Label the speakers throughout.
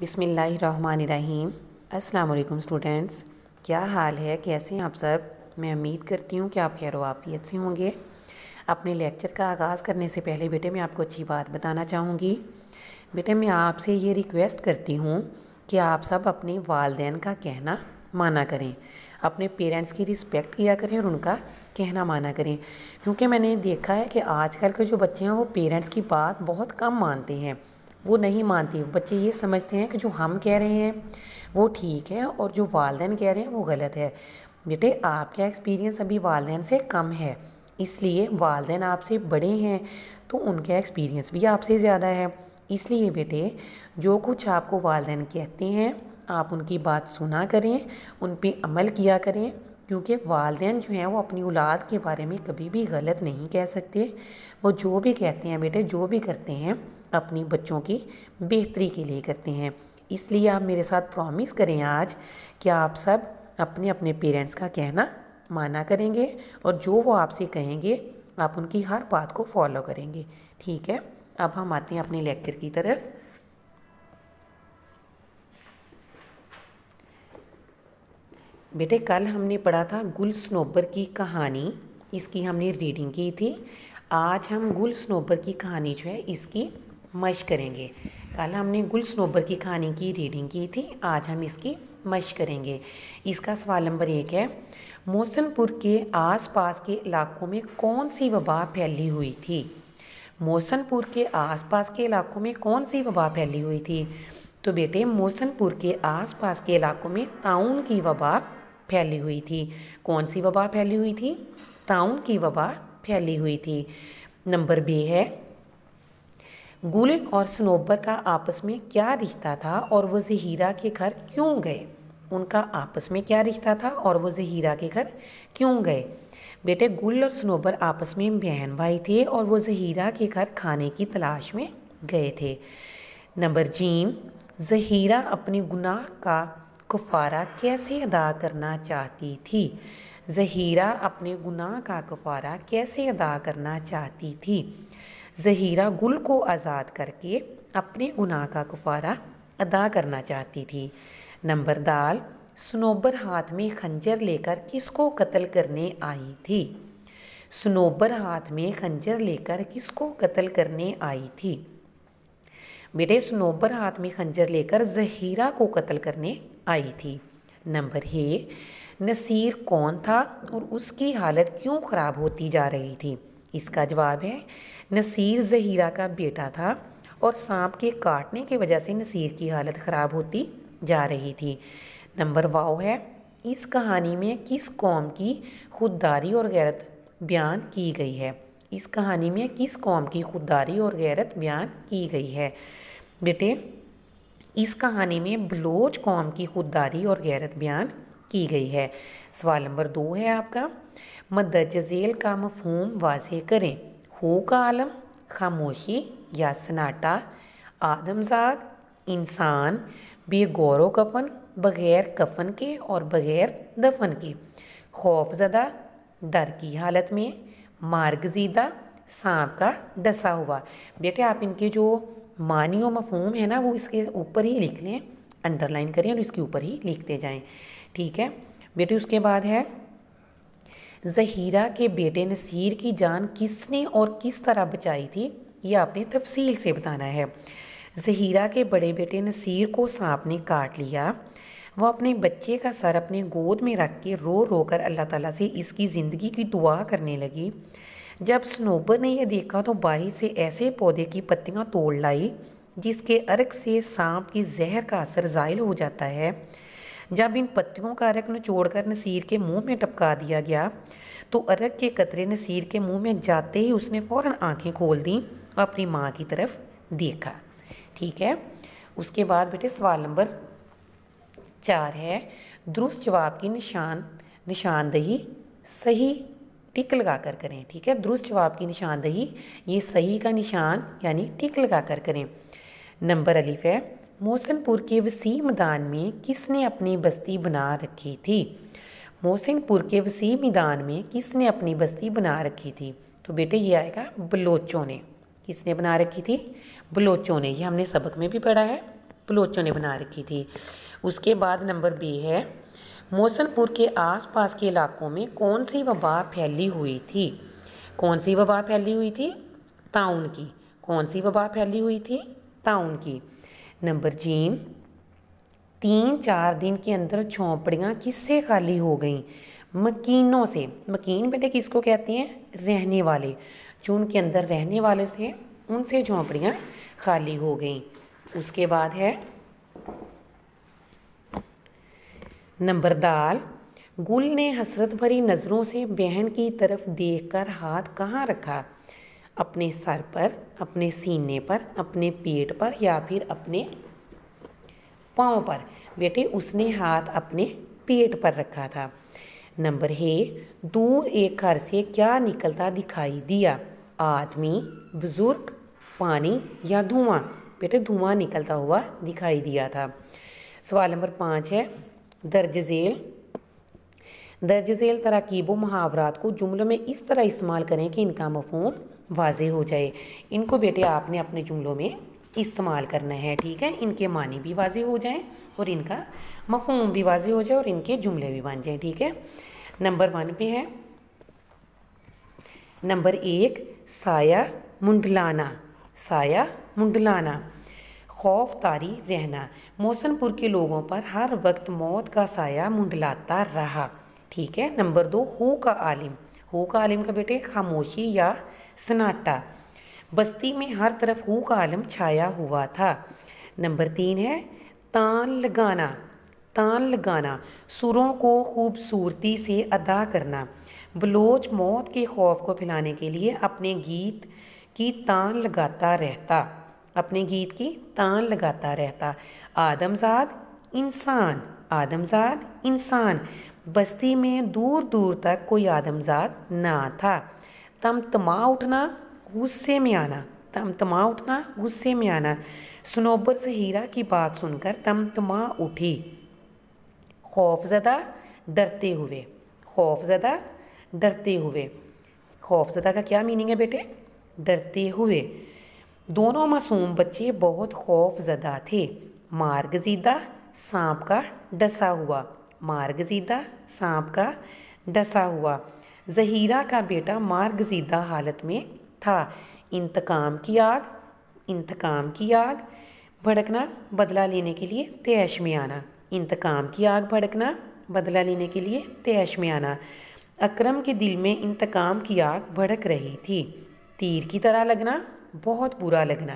Speaker 1: बिसमीम् अल्लाम students. क्या हाल है? कैसे हैं आप सब? मैं उम्मीद करती हूँ कि आप खैर वाफियत से होंगे। अपने लेक्चर का आगाज़ करने से पहले बेटे, मैं आपको अच्छी बात बताना चाहूँगी। बेटे, मैं आपसे ये रिक्वेस्ट करती हूँ कि आप सब अपने वालदेन का कहना माना करें। अपने पेरेंट्स की रिस्पेक्ट किया करें और उनका कहना माना करें। क्योंकि मैंने देखा है कि आजकल के जो बच्चे हैं, वो पेरेंट्स की बात बहुत कम मानते हैं। वो नहीं मानते। बच्चे ये समझते हैं कि जो हम कह रहे हैं, वो ठीक है और जो वालदेन कह रहे हैं, वो गलत है। बेटे, आपका एक्सपीरियंस अभी वालदेन से कम है, इसलिए वालदेन आपसे बड़े हैं तो उनका एक्सपीरियंस भी आपसे ज़्यादा है। इसलिए बेटे, जो कुछ आपको वालदेन कहते हैं, आप उनकी बात सुना करें, उन पर अमल किया करें, क्योंकि वालदेन जो हैं, वो अपनी औलाद के बारे में कभी भी गलत नहीं कह सकते। वो जो भी कहते हैं बेटे, जो भी करते हैं अपनी बच्चों की बेहतरी के लिए करते हैं। इसलिए आप मेरे साथ प्रॉमिस करें आज कि आप सब अपने अपने पेरेंट्स का कहना माना करेंगे और जो वो आपसे कहेंगे, आप उनकी हर बात को फॉलो करेंगे। ठीक है? अब हम आते हैं अपने लेक्चर की तरफ़। बेटे, कल हमने पढ़ा था गुल स्नोबर की कहानी। इसकी हमने रीडिंग की थी। आज हम गुल स्नोबर की कहानी जो है, इसकी मश करेंगे। कल हमने गुल स्नोबर की कहानी की रीडिंग की थी, आज हम इसकी मश करेंगे। इसका सवाल नंबर एक है, मौसनपुर के आसपास के इलाकों में कौन सी वबा फैली हुई थी? मौसनपुर के आसपास के इलाकों में कौन सी वबा फैली हुई थी? तो बेटे, मौसनपुर के आसपास के इलाकों में ताउन की वबा फैली हुई थी। कौन सी वबा फैली हुई थी? ताउन की वबा फैली हुई थी। नंबर बे है गुल और सनोबर का आपस में क्या रिश्ता था और वो जहीरा के घर क्यों गए? उनका आपस में क्या रिश्ता था और वो जहीरा के घर क्यों गए? बेटे गुल और सनोबर आपस में बहन भाई थे और वो जहीरा के घर खाने की तलाश में गए थे। नंबर जीम जहीरा अपने गुनाह का कुफारा कैसे अदा करना चाहती थी? जहीरा अपने गुनाह का कुफारा कैसे अदा करना चाहती थी? जहीरा गुल को आज़ाद करके अपने गुनाह का कुफारा अदा करना चाहती थी। नंबर दाल, सनोबर हाथ में खंजर लेकर किसको कत्ल करने आई थी? सनोबर हाथ में खंजर लेकर किसको कत्ल करने आई थी? बेटे, सनोबर हाथ में खंजर लेकर जहीरा को कत्ल करने आई थी। नंबर हे, नसीर कौन था और उसकी हालत क्यों ख़राब होती जा रही थी? इसका जवाब है, नसीर जहीरा का बेटा था और सांप के काटने की वजह से नसीर की हालत ख़राब होती जा रही थी। नंबर वाव है, इस कहानी में किस कौम की खुददारी और गैरत बयान की गई है? इस कहानी में किस कौम की खुददारी और गैरत बयान की गई है? बेटे, इस कहानी में बलोच कौम की खुददारी और गैरत बयान की गई है। सवाल नंबर दो है आपका मदद जजेल का मफहूम वाजे करें। हो का आलम, खामोशी या सनाटा आदमजाद, इंसान, बेगौर कफन, बग़ैर कफन के और बग़ैर दफन के। खौफजदा, डर की हालत में। मार्गजीदा, सांप का डसा हुआ। बेटे आप इनके जो मानी और मफहूम है ना, वो इसके ऊपर ही लिख लें, अंडरलाइन करें और इसके ऊपर ही लिखते जाएँ। ठीक है? बेटे उसके बाद है जहीरा के बेटे नसीर की जान किसने और किस तरह बचाई थी, ये आपने तफसील से बताना है। जहीरा के बड़े बेटे नसीर को सांप ने काट लिया। वो अपने बच्चे का सर अपने गोद में रख के रो रो कर अल्लाह ताला से इसकी ज़िंदगी की दुआ करने लगी। जब स्नोबर ने यह देखा तो बाहर से ऐसे पौधे की पत्तियाँ तोड़ लाई, जिसके अर्क से सांप की जहर का असर ज़ायल हो जाता है। जब इन पत्तियों का अरक निचोड़कर नसीर के मुँह में टपका दिया गया तो अरक के कतरे नसीर के मुँह में जाते ही उसने फ़ौरन आँखें खोल दी और अपनी माँ की तरफ़ देखा। ठीक है? उसके बाद बेटे सवाल नंबर चार है, दुरुस्त जवाब की निशान, निशानदही सही टिक लगा कर। करें ठीक है? दुरुस्त जवाब की निशानदही, ये सही का निशान, यानी टिक लगा कर करें। नंबर अलिफ है मोहसिनपुर के वसी मैदान में किसने अपनी बस्ती बना रखी थी? मोहसिनपुर के वसी मैदान में किसने अपनी बस्ती बना रखी थी? तो बेटे, ये आएगा बलोचों ने। किसने बना रखी थी? बलोचों ने। ये हमने सबक में भी पढ़ा है। बलोचों ने बना रखी थी। उसके बाद नंबर बी है मौसनपुर के आसपास के इलाकों में कौन सी वबा फैली हुई थी? कौन सी वबा फैली हुई थी? ताउन की। कौन सी वबा फैली हुई थी? ताउन की। नंबर जीम तीन चार दिन के अंदर झोंपड़ियाँ किससे खाली हो गई? मकीनों से। मकीन बेटे किसको कहते हैं? रहने वाले। जो उनके अंदर रहने वाले थे, उनसे झोंपड़ियाँ खाली हो गई। उसके बाद है नंबर दाल। गुल ने हसरत भरी नज़रों से बहन की तरफ़ देखकर हाथ कहाँ रखा? अपने सर पर, अपने सीने पर, अपने पेट पर या फिर अपने पाँव पर। बेटे, उसने हाथ अपने पेट पर रखा था। नंबर है, दूर एक घर से क्या निकलता दिखाई दिया? आदमी, बुज़ुर्ग, पानी या धुआँ? बेटे, धुआँ निकलता हुआ दिखाई दिया था। सवाल नंबर पाँच है, दर्ज झेल दर्ज झेल तरकीब मुहावरात को जुमलों में इस तरह इस्तेमाल करें कि इनका मफहूम वाज हो जाए। इनको बेटे आपने अपने जुमलों में इस्तेमाल करना है, ठीक है? इनके मानी भी वाजे हो जाएँ और इनका मफहूम भी वाजे हो जाए और इनके जुमले भी बन जाएँ, ठीक है? नंबर वन पे है। नंबर एक, साया मुंडलाना। साया मुंडलाना। खौफ तारी रहना। मौसनपुर के लोगों पर हर वक्त मौत का साया मुंडलाता रहा, ठीक है? नंबर दो, हु का आलिम। हु का आलिम का बेटे, खामोशी या सन्नाटा। बस्ती में हर तरफ़ हु का आलम छाया हुआ था। नंबर तीन है, तान लगाना। तान लगाना, सुरों को खूबसूरती से अदा करना। बलोच मौत के खौफ को फैलाने के लिए अपने गीत की तान लगाता रहता। अपने गीत की तान लगाता रहता। आदमजाद इंसान आदमजाद इंसान। बस्ती में दूर दूर तक कोई आदमजात ना था। तम तमा उठना, गुस्से में आना। तम तमा उठना, गुस्से में आना। सुनोबर से हीरा की बात सुनकर तम तमा उठी। खौफजदा डरते हुए, खौफजदा डरते हुए। खौफजदा का क्या मीनिंग है बेटे? डरते हुए। दोनों मासूम बच्चे बहुत खौफजदा थे। मार्गजीदा सांप का डसा हुआ। मार्गजीदा सांप का डसा हुआ। जहीरा का बेटा मार्गजीदा हालत में था। इंतकाम की आग, इंतकाम की आग, भड़कना बदला लेने के लिए तैश में आना। इंतकाम की आग, भड़कना बदला लेने के लिए तैश में आना। अकरम के दिल में इंतकाम की आग भड़क रही थी। तीर की तरह लगना, बहुत बुरा लगना।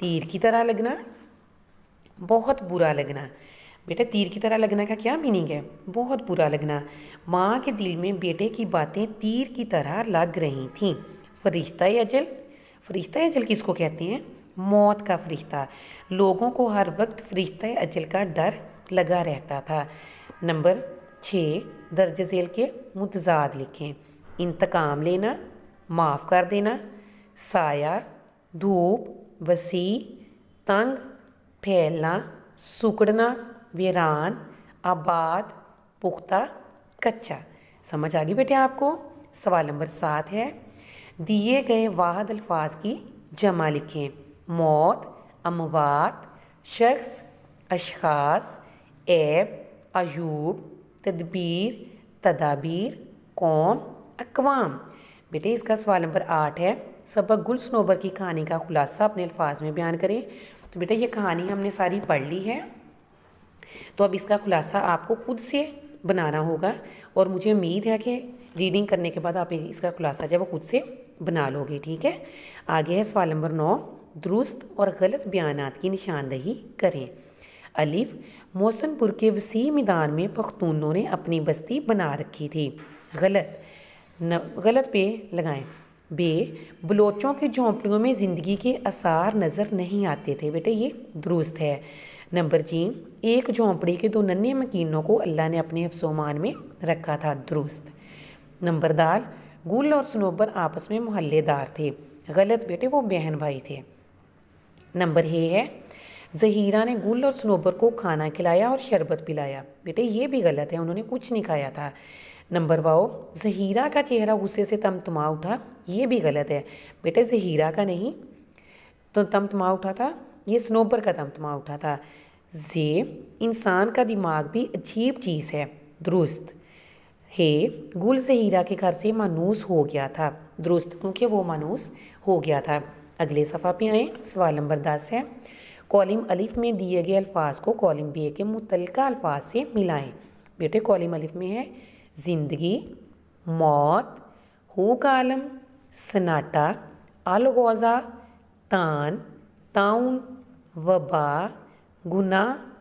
Speaker 1: तीर की तरह लगना, बहुत बुरा लगना। बेटा, तीर की तरह लगना का क्या मीनिंग है? बहुत बुरा लगना। माँ के दिल में बेटे की बातें तीर की तरह लग रही थीं। फरिश्ता अजल फरिश्ता अजल किसको कहते हैं? मौत का फरिश्ता। लोगों को हर वक्त फरिश्ता अजल का डर लगा रहता था। नंबर छः, दर्ज झेल के मुतजाद लिखें। इंतकाम लेना, माफ़ कर देना, साया, धूप, वसी, तंग, फैलना, सुकड़ना वीरान, आबाद, पुख्ता, कच्चा। समझ आ गई बेटे आपको? सवाल नंबर सात है। दिए गए वाहद अल्फाज की जमा लिखें। मौत, अमवात, शख्स अशास ऐब, अयूब, तदबीर, तदाबीर, कौम, अकवाम। बेटे इसका सवाल नंबर आठ है। सबक गुल सनोबर की कहानी का खुलासा अपने अल्फाज में बयान करें। तो बेटा ये कहानी हमने सारी पढ़ ली है। तो अब इसका खुलासा आपको खुद से बनाना होगा और मुझे उम्मीद है कि रीडिंग करने के बाद आप इसका खुलासा जब खुद से बना लोगे, ठीक है? आगे है सवाल नंबर नौ, दुरुस्त और गलत बयान की निशानदही करें। अलिफ, मौसनपुर के वसी मैदान में पख्तूनों ने अपनी बस्ती बना रखी थी। गलत, न, गलत पे लगाएँ। बे, बलोचों की झोंपड़ियों में ज़िंदगी के आसार नज़र नहीं आते थे। बेटे, ये दुरुस्त है। नंबर जी, एक झोंपड़ी के दो नन्हे मकीनों को अल्लाह ने अपने अफसोमान में रखा था, दुरुस्त। नंबर दाल, गुल और सनोबर आपस में मोहल्लेदार थे। गलत बेटे वो बहन भाई थे। नंबर हे है, जहीरा ने गुल और सनोबर को खाना खिलाया और शरबत पिलाया। बेटे ये भी गलत है, उन्होंने कुछ नहीं खाया था। नंबर वाओ जहीरा का चेहरा गुस्से से तमतमा उठा, ये भी गलत है। बेटे जहीरा का नहीं तो तमतमा उठा था, ये स्नोबर का तमतमा उठा था। जे इंसान का दिमाग भी अजीब चीज़ है। दुरुस्त। हे, गुल से हीरा के घर से मानूस हो गया था। दुरुस्त, क्योंकि वो मानूस हो गया था। अगले सफ़ा पे आए। सवाल नंबर दस है। कॉलिम अलिफ में दिए गए अल्फाज को कॉलिम बे के मुतल अल्फाज से मिलाएँ। बेटे, कॉलिम अलिफ में है ज़िंदगी, मौत हु कालम सनाटा अलगोज़ा, तान, ताउन, वबा गुना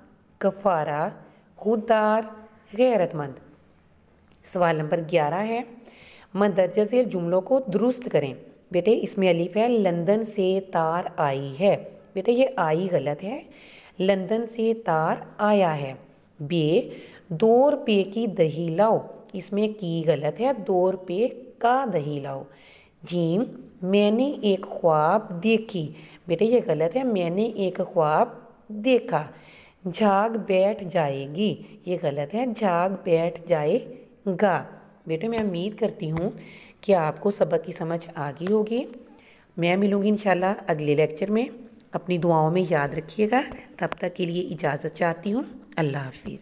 Speaker 1: गफ़ारा खुदार गैरतमंद सवाल नंबर ग्यारह है मंदरजा से जुमलों को दुरुस्त करें। बेटे, इसमें अलीफ है, लंदन से तार आई है। बेटे, ये आई गलत है, लंदन से तार आया है। बे दो रुपये की दही लाओ। इसमें की गलत है दो रुपये का दही लाओ। जीम मैंने एक ख्वाब देखी। बेटे, ये गलत है, मैंने एक ख्वाब देखा झाग बैठ जाएगी। ये गलत है झाग बैठ जाएगा। बेटे, मैं उम्मीद करती हूँ कि आपको सबक की समझ आ गई होगी। मैं मिलूँगी इंशाल्लाह अगले लेक्चर में। अपनी दुआओं में याद रखिएगा। तब तक के लिए इजाज़त चाहती हूँ। अल्लाह हाफिज़।